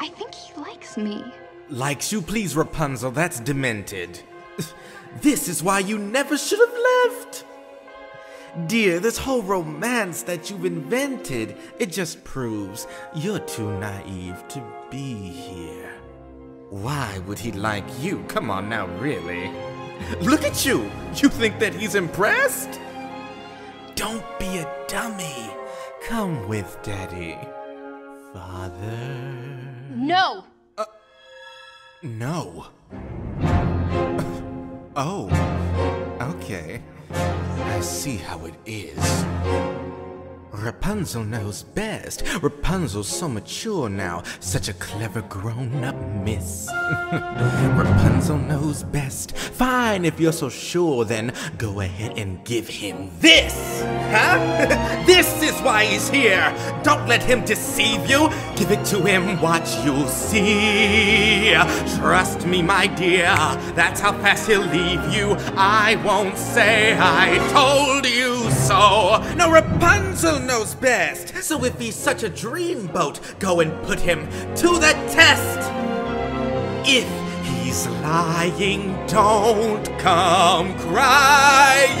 I think he likes me. Likes you, please, Rapunzel. That's demented. This is why you never should have left. Dear, this whole romance that you've invented, it just proves you're too naive to be here. Why would he like you? Come on now, really. Look at you! You think that he's impressed? Don't be a dummy. Come with Daddy. Father. No! Uh, no. Oh. Okay. I see how it is. Rapunzel knows best. Rapunzel's so mature now, such a clever grown-up miss. Rapunzel knows best. Fine, if you're so sure, then go ahead and give him this! Huh? this is why he's here! Don't let him deceive you! Give it to him, watch you'll see! Trust me, my dear, that's how fast he'll leave you. I won't say I told! No, Rapunzel knows best! So if he's such a dreamboat, go and put him to the test! If he's lying, don't come crying.